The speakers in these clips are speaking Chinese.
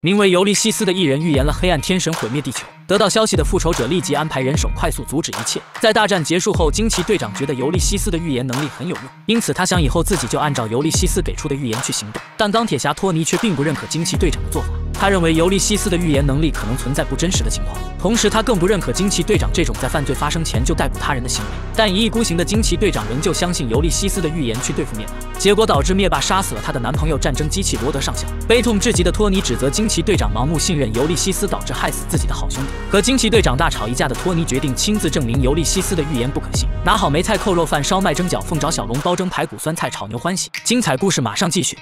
名为尤利西斯的异人预言了黑暗天神毁灭地球。得到消息的复仇者立即安排人手快速阻止一切。在大战结束后，惊奇队长觉得尤利西斯的预言能力很有用，因此他想以后自己就按照尤利西斯给出的预言去行动。但钢铁侠托尼却并不认可惊奇队长的做法。他认为尤利西斯的预言能力可能存在不真实的情况，同时他更不认可惊奇队长这种在犯罪发生前就逮捕他人的行为。但一意孤行的惊奇队长仍旧相信尤利西斯的预言去对付灭霸，结果导致灭霸杀死了他的男朋友战争机器罗德上校。悲痛至极的托尼指责惊奇队长盲目信任尤利西斯，导致害死自己的好兄弟。和惊奇队长大吵一架的托尼决定亲自证明尤利西斯的预言不可信。拿好梅菜扣肉饭、烧麦蒸饺、凤爪小笼包、蒸排骨、酸菜炒牛欢喜，精彩故事马上继续。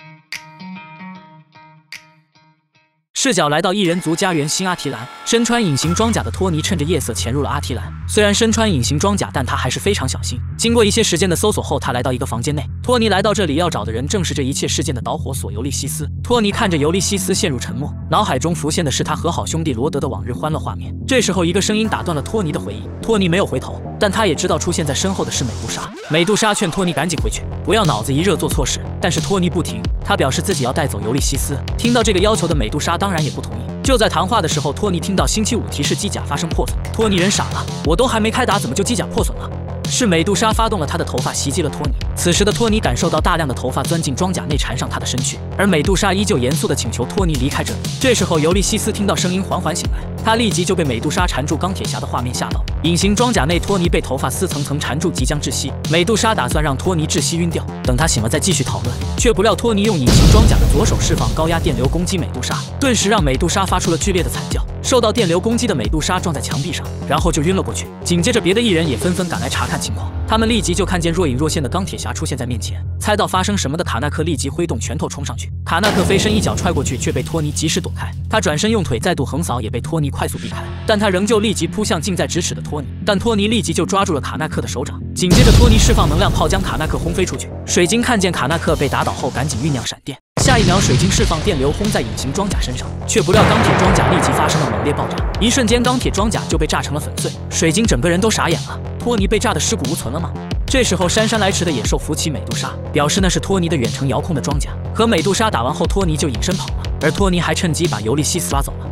视角来到异人族家园新阿提兰，身穿隐形装甲的托尼趁着夜色潜入了阿提兰。虽然身穿隐形装甲，但他还是非常小心。经过一些时间的搜索后，他来到一个房间内。托尼来到这里要找的人正是这一切事件的导火索尤利西斯。托尼看着尤利西斯陷入沉默，脑海中浮现的是他和好兄弟罗德的往日欢乐画面。这时候，一个声音打断了托尼的回忆。托尼没有回头，但他也知道出现在身后的是美杜莎。美杜莎劝托尼赶紧回去，不要脑子一热做错事。但是托尼不听，他表示自己要带走尤利西斯。听到这个要求的美杜莎当然也不同意。就在谈话的时候，托尼听到星期五提示机甲发生破损，托尼人傻了，我都还没开打，怎么就机甲破损了？是美杜莎发动了她的头发袭击了托尼。此时的托尼感受到大量的头发钻进装甲内缠上他的身躯，而美杜莎依旧严肃地请求托尼离开这里。这时候尤利西斯听到声音缓缓醒来，他立即就被美杜莎缠住钢铁侠的画面吓到。隐形装甲内托尼被头发丝层层缠住，即将窒息。美杜莎打算让托尼窒息晕掉，等他醒了再继续讨论。却不料托尼用隐形装甲的左手释放高压电流攻击美杜莎，顿时让美杜莎发出了剧烈的惨叫。受到电流攻击的美杜莎撞在墙壁上，然后就晕了过去。紧接着，别的艺人也纷纷赶来查看情况。他们立即就看见若隐若现的钢铁侠出现在面前。猜到发生什么的卡纳克立即挥动拳头冲上去。卡纳克飞身一脚踹过去，却被托尼及时躲开。他转身用腿再度横扫，也被托尼快速避开。但他仍旧立即扑向近在咫尺的托尼，但托尼立即就抓住了卡纳克的手掌。紧接着，托尼释放能量炮将卡纳克轰飞出去。水晶看见卡纳克被打倒后，赶紧酝酿闪电。下一秒，水晶释放电流轰在隐形装甲身上，却不料钢铁装甲立即发生了猛烈爆炸，一瞬间钢铁装甲就被炸成了粉碎。水晶整个人都傻眼了，托尼被炸得尸骨无存了吗？这时候姗姗来迟的野兽扶起美杜莎，表示那是托尼的远程遥控的装甲。和美杜莎打完后，托尼就隐身跑了，而托尼还趁机把尤利西斯抓走了。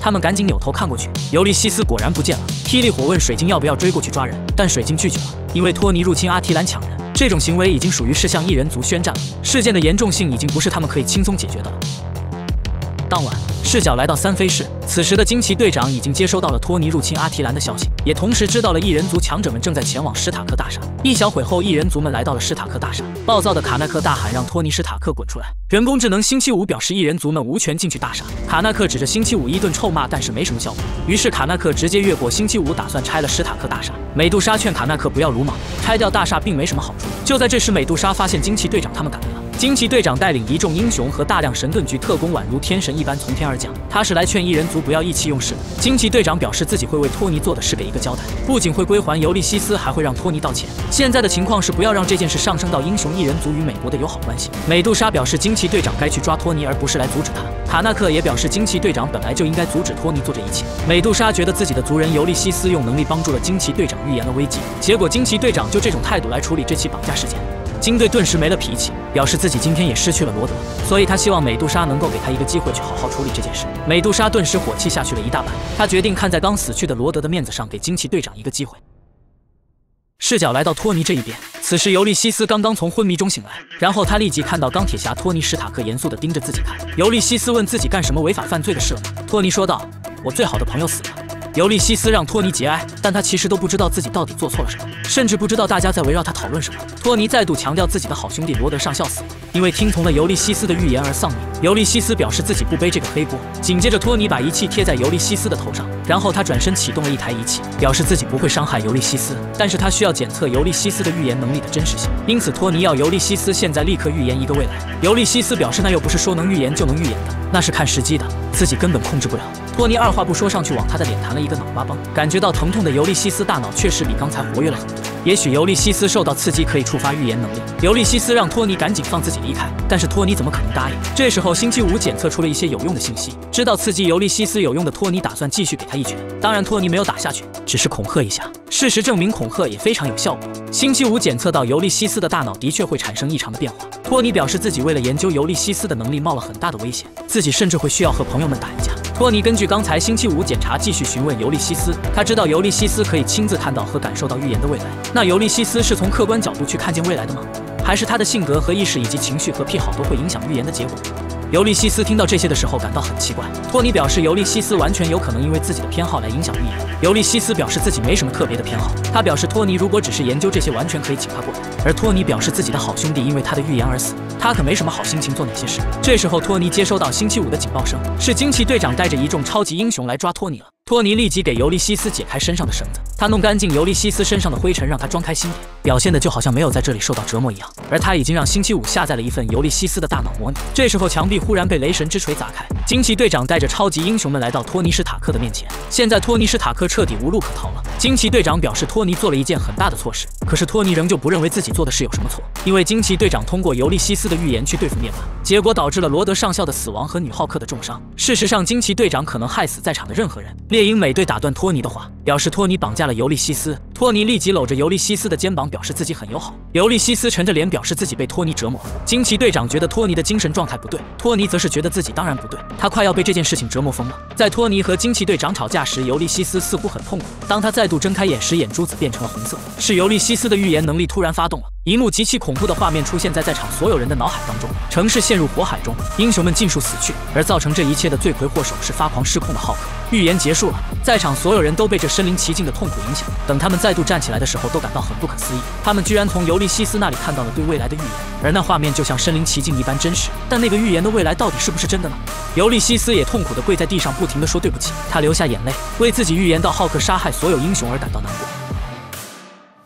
他们赶紧扭头看过去，尤利西斯果然不见了。霹雳火问水晶要不要追过去抓人，但水晶拒绝了，因为托尼入侵阿提兰抢人。这种行为已经属于是向异人族宣战了，事件的严重性已经不是他们可以轻松解决的了。当晚，视角来到三飞市，此时的惊奇队长已经接收到了托尼入侵阿提兰的消息，也同时知道了异人族强者们正在前往史塔克大厦。一小会后，异人族们来到了史塔克大厦，暴躁的卡纳克大喊让托尼史塔克滚出来。人工智能星期五表示异人族们无权进去大厦。卡纳克指着星期五一顿臭骂，但是没什么效果。于是卡纳克直接越过星期五，打算拆了史塔克大厦。美杜莎劝卡纳克不要鲁莽，拆掉大厦并没什么好处。就在这时，美杜莎发现惊奇队长他们赶来了。惊奇队长带领一众英雄和大量神盾局特工，宛如天神一般从天而降。他是来劝异人族不要意气用事的。惊奇队长表示自己会为托尼做的事给一个交代，不仅会归还尤利西斯，还会让托尼道歉。现在的情况是不要让这件事上升到英雄异人族与美国的友好关系。美杜莎表示惊奇队长该去抓托尼，而不是来阻止他。卡纳克也表示惊奇队长本来就应该阻止托尼做这一切。美杜莎觉得自己的族人尤利西斯用能力帮助了惊奇队长预言了危机，结果惊奇队长就这种态度来处理这起绑架事件。金队顿时没了脾气，表示自己今天也失去了罗德，所以他希望美杜莎能够给他一个机会去好好处理这件事。美杜莎顿时火气下去了一大半，他决定看在刚死去的罗德的面子上，给惊奇队长一个机会。视角来到托尼这一边，此时尤利西斯刚刚从昏迷中醒来，然后他立即看到钢铁侠托尼史塔克严肃地盯着自己看。尤利西斯问自己干什么违法犯罪的事了？托尼说道：“我最好的朋友死了。”尤利西斯让托尼节哀，但他其实都不知道自己到底做错了什么，甚至不知道大家在围绕他讨论什么。托尼再度强调自己的好兄弟罗德上校死了，因为听从了尤利西斯的预言而丧命。尤利西斯表示自己不背这个黑锅。紧接着，托尼把仪器贴在尤利西斯的头上，然后他转身启动了一台仪器，表示自己不会伤害尤利西斯，但是他需要检测尤利西斯的预言能力的真实性。因此，托尼要尤利西斯现在立刻预言一个未来。尤利西斯表示那又不是说能预言就能预言的，那是看时机的，自己根本控制不了。托尼二话不说上去往他的脸弹了一个脑瓜崩，感觉到疼痛的尤利西斯大脑确实比刚才活跃了很多。也许尤利西斯受到刺激可以触发预言能力。尤利西斯让托尼赶紧放自己离开，但是托尼怎么可能答应？这时候星期五检测出了一些有用的信息，知道刺激尤利西斯有用的托尼打算继续给他一拳。当然托尼没有打下去，只是恐吓一下。事实证明，恐吓也非常有效果。星期五检测到尤利西斯的大脑的确会产生异常的变化。托尼表示自己为了研究尤利西斯的能力冒了很大的危险，自己甚至会需要和朋友们打一架。托尼根据刚才星期五检查继续询问尤利西斯，他知道尤利西斯可以亲自看到和感受到预言的未来。那尤利西斯是从客观角度去看见未来的吗？还是他的性格和意识以及情绪和癖好都会影响预言的结果？尤利西斯听到这些的时候感到很奇怪。托尼表示，尤利西斯完全有可能因为自己的偏好来影响预言。尤利西斯表示自己没什么特别的偏好。他表示，托尼如果只是研究这些，完全可以请他过来。而托尼表示自己的好兄弟因为他的预言而死，他可没什么好心情做那些事。这时候，托尼接收到星期五的警报声，是惊奇队长带着一众超级英雄来抓托尼了。托尼立即给尤利西斯解开身上的绳子，他弄干净尤利西斯身上的灰尘，让他装开心点，表现的就好像没有在这里受到折磨一样。而他已经让星期五下载了一份尤利西斯的大脑模拟。这时候，墙壁忽然被雷神之锤砸开，惊奇队长带着超级英雄们来到托尼史塔克的面前。现在，托尼史塔克彻底无路可逃了。惊奇队长表示，托尼做了一件很大的错事，可是托尼仍旧不认为自己做的事有什么错，因为惊奇队长通过尤利西斯的预言去对付灭霸，结果导致了罗德上校的死亡和女浩克的重伤。事实上，惊奇队长可能害死在场的任何人。猎鹰美队打断托尼的话，表示托尼绑架了尤利西斯。托尼立即搂着尤利西斯的肩膀，表示自己很友好。尤利西斯沉着脸表示自己被托尼折磨。惊奇队长觉得托尼的精神状态不对，托尼则是觉得自己当然不对，他快要被这件事情折磨疯了。在托尼和惊奇队长吵架时，尤利西斯似乎很痛苦。当他再度睁开眼时，眼珠子变成了红色，是尤利西斯的预言能力突然发动了。一幕极其恐怖的画面出现在在场所有人的脑海当中，城市陷入火海中，英雄们尽数死去，而造成这一切的罪魁祸首是发狂失控的浩克。预言结束了，在场所有人都被这身临其境的痛苦影响。等他们再度站起来的时候，都感到很不可思议，他们居然从尤利西斯那里看到了对未来的预言，而那画面就像身临其境一般真实。但那个预言的未来到底是不是真的呢？尤利西斯也痛苦地跪在地上，不停地说对不起，他流下眼泪，为自己预言到浩克杀害所有英雄而感到难过。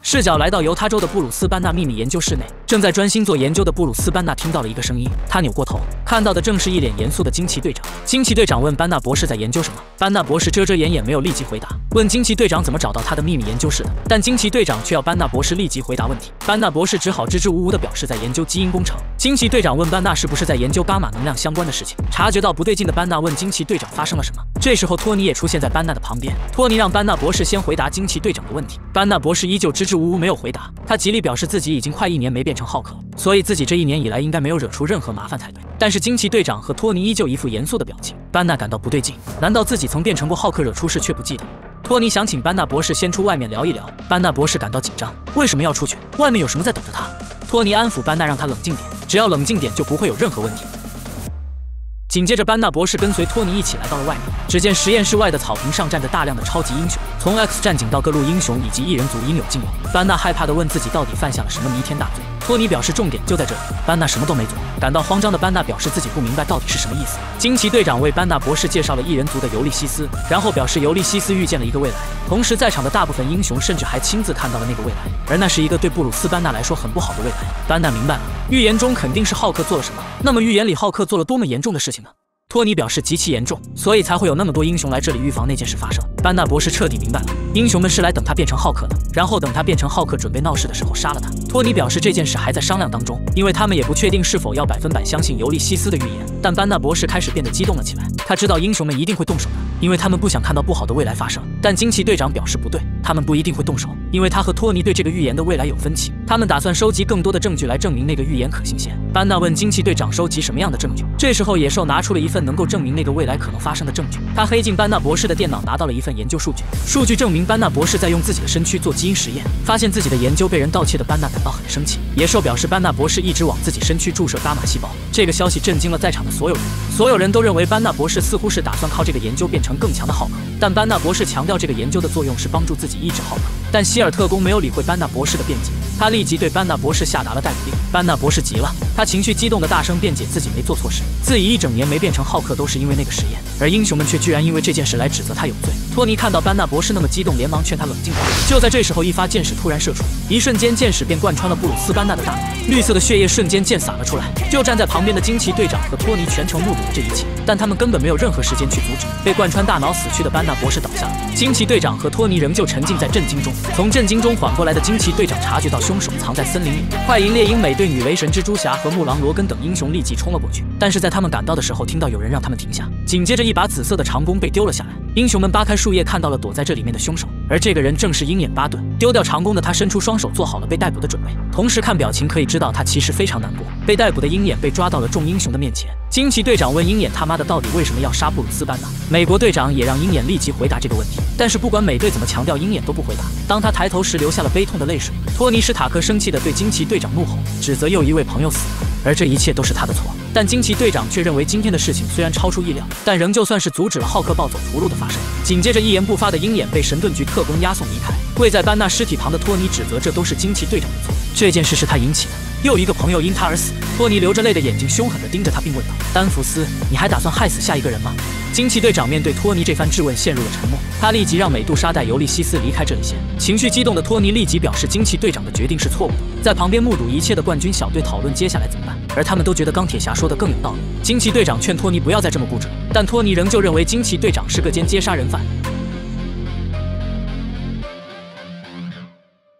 视角来到犹他州的布鲁斯班纳秘密研究室内，正在专心做研究的布鲁斯班纳听到了一个声音，他扭过头，看到的正是一脸严肃的惊奇队长。惊奇队长问班纳博士在研究什么，班纳博士遮遮掩掩，没有立即回答。问惊奇队长怎么找到他的秘密研究室的，但惊奇队长却要班纳博士立即回答问题。班纳博士只好支支吾吾地表示在研究基因工程。惊奇队长问班纳是不是在研究伽马能量相关的事情。察觉到不对劲的班纳问惊奇队长发生了什么。这时候托尼也出现在班纳的旁边，托尼让班纳博士先回答惊奇队长的问题。班纳博士依旧支支吾吾没有回答，他极力表示自己已经快一年没变成浩克了，所以自己这一年以来应该没有惹出任何麻烦才对。但是惊奇队长和托尼依旧一副严肃的表情，班纳感到不对劲，难道自己曾变成过浩克惹出事却不记得？托尼想请班纳博士先出外面聊一聊，班纳博士感到紧张，为什么要出去？外面有什么在等着他？托尼安抚班纳，让他冷静点，只要冷静点就不会有任何问题。紧接着，班纳博士跟随托尼一起来到了外面。只见实验室外的草坪上站着大量的超级英雄，从 X 战警到各路英雄以及异人族应有尽有。班纳害怕地问自己，到底犯下了什么弥天大罪？托尼表示，重点就在这里。班纳什么都没做。感到慌张的班纳表示自己不明白到底是什么意思。惊奇队长为班纳博士介绍了异人族的尤利西斯，然后表示尤利西斯遇见了一个未来，同时在场的大部分英雄甚至还亲自看到了那个未来，而那是一个对布鲁斯班纳来说很不好的未来。班纳明白了，预言中肯定是浩克做了什么。那么预言里浩克做了多么严重的事情呢？托尼表示极其严重，所以才会有那么多英雄来这里预防那件事发生。班纳博士彻底明白了，英雄们是来等他变成浩克的，然后等他变成浩克准备闹事的时候杀了他。托尼表示这件事还在商量当中，因为他们也不确定是否要百分百相信尤利西斯的预言。但班纳博士开始变得激动了起来，他知道英雄们一定会动手的，因为他们不想看到不好的未来发生。但惊奇队长表示不对，他们不一定会动手，因为他和托尼对这个预言的未来有分歧，他们打算收集更多的证据来证明那个预言可信性。班纳问惊奇队长收集什么样的证据？这时候野兽拿出了一份能够证明那个未来可能发生的证据。他黑进班纳博士的电脑，拿到了一份研究数据。数据证明班纳博士在用自己的身躯做基因实验，发现自己的研究被人盗窃的班纳感到很生气。野兽表示班纳博士一直往自己身躯注射伽马细胞。这个消息震惊了在场的所有人，所有人都认为班纳博士似乎是打算靠这个研究变成更强的浩克。但班纳博士强调这个研究的作用是帮助自己抑制浩克。但希尔特工没有理会班纳博士的辩解，他立即对班纳博士下达了逮捕令。班纳博士急了，他情绪激动的大声辩解自己没做错事，自己一整年没变成浩克都是因为那个实验，而英雄们却居然因为这件事来指责他有罪。托尼看到班纳博士那么激动，连忙劝他冷静点。就在这时候，一发箭矢突然射出，一瞬间箭矢便贯穿了布鲁斯班纳的大脑，绿色的血液瞬间溅洒了出来。就站在旁边的惊奇队长和托尼全程目睹了这一切，但他们根本没有任何时间去阻止。被贯穿大脑死去的班纳博士倒下了，惊奇队长和托尼仍旧沉浸在震惊中。从震惊中缓过来的惊奇队长察觉到凶手藏在森林里，快银猎鹰美队、女雷神蜘蛛侠和木狼罗根等英雄立即冲了过去。但是在他们赶到的时候，听到有人让他们停下，紧接着一把紫色的长弓被丢了下来。英雄们扒开树叶，看到了躲在这里面的凶手。而这个人正是鹰眼巴顿。丢掉长弓的他伸出双手，做好了被逮捕的准备。同时看表情可以知道他其实非常难过。被逮捕的鹰眼被抓到了众英雄的面前。惊奇队长问鹰眼他妈的到底为什么要杀布鲁斯班纳？美国队长也让鹰眼立即回答这个问题。但是不管美队怎么强调，鹰眼都不回答。当他抬头时，流下了悲痛的泪水。托尼·史塔克生气地对惊奇队长怒吼，指责又一位朋友死了，而这一切都是他的错。但惊奇队长却认为今天的事情虽然超出意料，但仍旧算是阻止了浩克暴走屠戮的发生。紧接着，一言不发的鹰眼被神盾局特工押送离开。跪在班纳尸体旁的托尼指责这都是惊奇队长的错，这件事是他引起的。又一个朋友因他而死，托尼流着泪的眼睛凶狠地盯着他，并问道：“丹弗斯，你还打算害死下一个人吗？”惊奇队长面对托尼这番质问陷入了沉默。他立即让美杜莎带尤利西斯离开这里先。情绪激动的托尼立即表示，惊奇队长的决定是错误的。在旁边目睹一切的冠军小队讨论接下来怎么办，而他们都觉得钢铁侠说的更有道理。惊奇队长劝托尼不要再这么固执，但托尼仍旧认为惊奇队长是个间接杀人犯。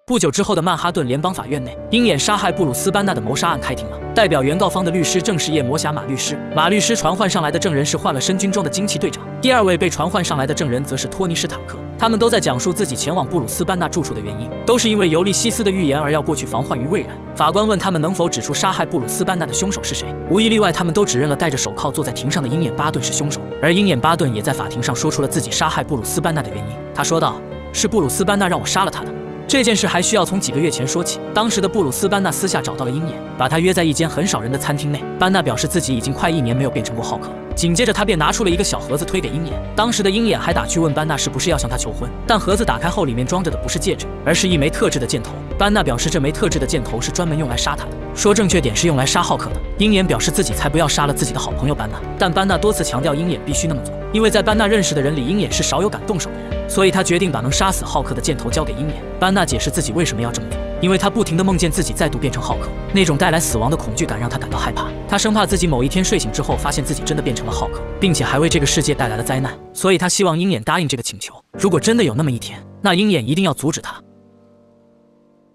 不久之后的曼哈顿联邦法院内，鹰眼杀害布鲁斯班纳的谋杀案开庭了。代表原告方的律师正是夜魔侠马律师。马律师传唤上来的证人是换了身军装的惊奇队长。第二位被传唤上来的证人则是托尼·史塔克。他们都在讲述自己前往布鲁斯班纳住处的原因，都是因为尤利西斯的预言而要过去防患于未然。法官问他们能否指出杀害布鲁斯班纳的凶手是谁，无一例外，他们都指认了戴着手铐坐在庭上的鹰眼巴顿是凶手。而鹰眼巴顿也在法庭上说出了自己杀害布鲁斯班纳的原因。他说道：“是布鲁斯班纳让我杀了他的。”这件事还需要从几个月前说起。当时的布鲁斯班纳私下找到了鹰眼，把他约在一间很少人的餐厅内。班纳表示自己已经快一年没有变成过浩克了。紧接着，他便拿出了一个小盒子推给鹰眼。当时的鹰眼还打趣问班纳是不是要向他求婚，但盒子打开后，里面装着的不是戒指，而是一枚特制的箭头。班纳表示这枚特制的箭头是专门用来杀他的，说正确点是用来杀浩克的。鹰眼表示自己才不要杀了自己的好朋友班纳，但班纳多次强调鹰眼必须那么做，因为在班纳认识的人里，鹰眼是少有敢动手的人，所以他决定把能杀死浩克的箭头交给鹰眼。班纳解释自己为什么要这么做。因为他不停地梦见自己再度变成浩克，那种带来死亡的恐惧感让他感到害怕。他生怕自己某一天睡醒之后，发现自己真的变成了浩克，并且还为这个世界带来了灾难。所以他希望鹰眼答应这个请求。如果真的有那么一天，那鹰眼一定要阻止他。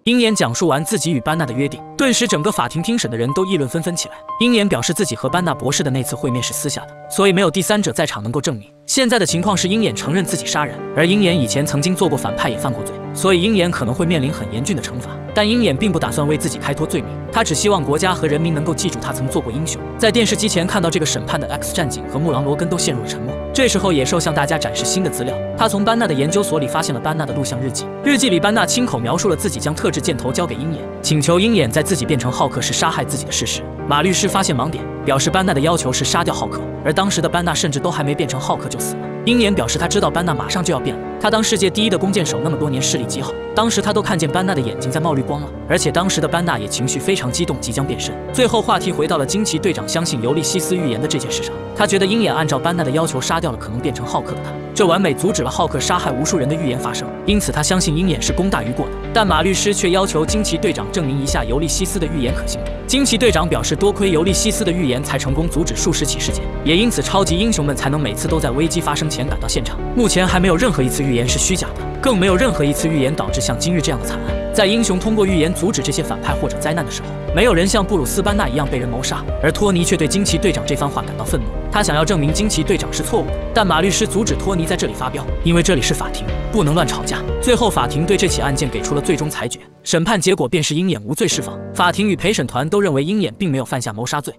鹰眼讲述完自己与班纳的约定，顿时整个法庭听审的人都议论纷纷起来。鹰眼表示自己和班纳博士的那次会面是私下的，所以没有第三者在场能够证明。现在的情况是鹰眼承认自己杀人，而鹰眼以前曾经做过反派，也犯过罪，所以鹰眼可能会面临很严峻的惩罚。但鹰眼并不打算为自己开脱罪名，他只希望国家和人民能够记住他曾做过英雄。在电视机前看到这个审判的 X 战警和木狼罗根都陷入了沉默。这时候，野兽向大家展示新的资料。他从班纳的研究所里发现了班纳的录像日记，日记里班纳亲口描述了自己将特制箭头交给鹰眼，请求鹰眼在自己变成浩克时杀害自己的事实。马律师发现盲点，表示班纳的要求是杀掉浩克，而当时的班纳甚至都还没变成浩克就死了。鹰眼表示他知道班纳马上就要变了，他当世界第一的弓箭手那么多年视力极好，当时他都看见班纳的眼睛在冒绿光了，而且当时的班纳也情绪非常激动，即将变身。最后话题回到了惊奇队长相信尤利西斯预言的这件事上，他觉得鹰眼按照班纳的要求杀掉了可能变成浩克的他，这完美阻止了浩克杀害无数人的预言发生，因此他相信鹰眼是功大于过的。但马律师却要求惊奇队长证明一下尤利西斯的预言可信度。惊奇队长表示，多亏尤利西斯的预言才成功阻止数十起事件，也因此超级英雄们才能每次都在危机发生前赶到现场。目前还没有任何一次预言是虚假的，更没有任何一次预言导致像今日这样的惨案。在英雄通过预言阻止这些反派或者灾难的时候，没有人像布鲁斯班纳一样被人谋杀。而托尼却对惊奇队长这番话感到愤怒，他想要证明惊奇队长是错误的。但马律师阻止托尼在这里发飙，因为这里是法庭，不能乱吵架。最后，法庭对这起案件给出了最终裁决，审判结果便是鹰眼无罪释放。法庭与陪审团都认为鹰眼并没有犯下谋杀罪。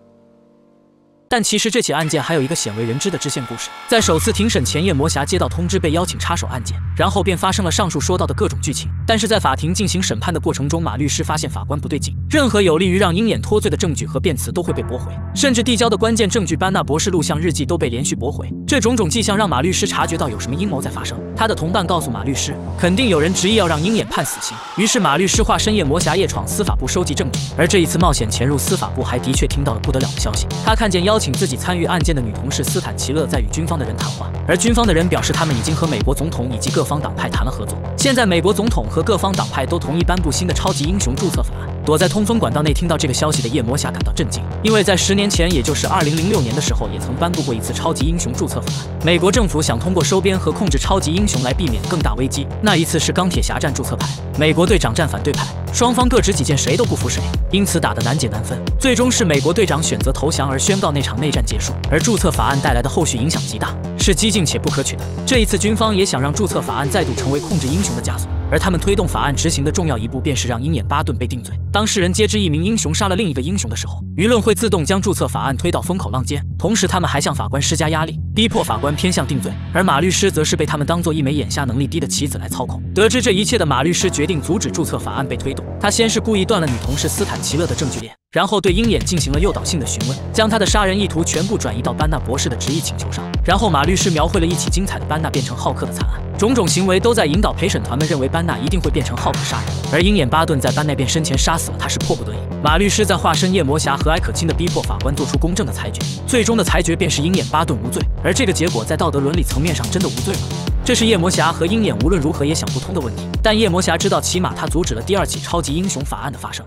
但其实这起案件还有一个鲜为人知的支线故事。在首次庭审前夜，魔侠接到通知被邀请插手案件，然后便发生了上述说到的各种剧情。但是在法庭进行审判的过程中，马律师发现法官不对劲，任何有利于让鹰眼脱罪的证据和辩词都会被驳回，甚至递交的关键证据班纳博士录像日记都被连续驳回。这种种迹象让马律师察觉到有什么阴谋在发生。他的同伴告诉马律师，肯定有人执意要让鹰眼判死刑。于是马律师化身夜魔侠，夜闯司法部收集证据。而这一次冒险潜入司法部，还的确听到了不得了的消息。他看见邀请自己参与案件的女同事斯坦奇勒在与军方的人谈话，而军方的人表示他们已经和美国总统以及各方党派谈了合作。现在美国总统和各方党派都同意颁布新的超级英雄注册法案。躲在通风管道内听到这个消息的夜魔侠感到震惊，因为在十年前，也就是二零零六年的时候，也曾颁布过一次超级英雄注册法案。美国政府想通过收编和控制超级英雄来避免更大危机。那一次是钢铁侠战注册派，美国队长战反对派，双方各执己见，谁都不服谁，因此打得难解难分。最终是美国队长选择投降而宣告那场内战结束。而注册法案带来的后续影响极大，是激进且不可取的。这一次军方也想让注册法案再度成为控制英雄的枷锁。而他们推动法案执行的重要一步，便是让鹰眼巴顿被定罪。当世人皆知一名英雄杀了另一个英雄的时候，舆论会自动将注册法案推到风口浪尖。同时，他们还向法官施加压力，逼迫法官偏向定罪。而马律师则是被他们当做一枚眼瞎能力低的棋子来操控。得知这一切的马律师决定阻止注册法案被推动。他先是故意断了女同事斯坦奇勒的证据链，然后对鹰眼进行了诱导性的询问，将他的杀人意图全部转移到班纳博士的执意请求上。然后马律师描绘了一起精彩的班纳变成浩克的惨案。种种行为都在引导陪审团们认为班纳一定会变成浩克杀人，而鹰眼巴顿在班纳变身前杀死了他是迫不得已。马律师在化身夜魔侠和蔼可亲的逼迫法官做出公正的裁决，最终的裁决便是鹰眼巴顿无罪。而这个结果在道德伦理层面上真的无罪吗？这是夜魔侠和鹰眼无论如何也想不通的问题。但夜魔侠知道，起码他阻止了第二起超级英雄法案的发生。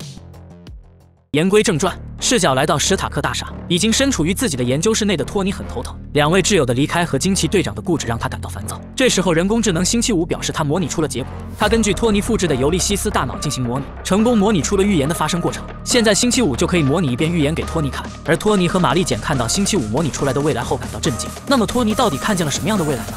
言归正传，视角来到史塔克大厦，已经身处于自己的研究室内的托尼很头疼。两位挚友的离开和惊奇队长的固执让他感到烦躁。这时候，人工智能星期五表示，他模拟出了结果。他根据托尼复制的尤利西斯大脑进行模拟，成功模拟出了预言的发生过程。现在，星期五就可以模拟一遍预言给托尼看。而托尼和玛丽简看到星期五模拟出来的未来后感到震惊。那么，托尼到底看见了什么样的未来呢？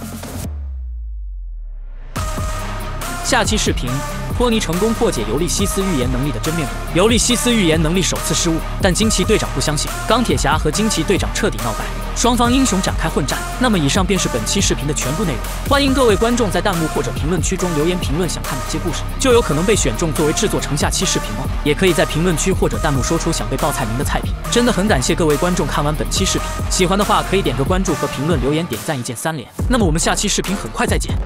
下期视频。托尼成功破解尤利西斯预言能力的真面目。尤利西斯预言能力首次失误，但惊奇队长不相信。钢铁侠和惊奇队长彻底闹掰，双方英雄展开混战。那么以上便是本期视频的全部内容。欢迎各位观众在弹幕或者评论区中留言评论想看哪些故事，就有可能被选中作为制作成下期视频哦。也可以在评论区或者弹幕说出想被报菜名的菜品。真的很感谢各位观众看完本期视频，喜欢的话可以点个关注和评论留言点赞一键三连。那么我们下期视频很快再见。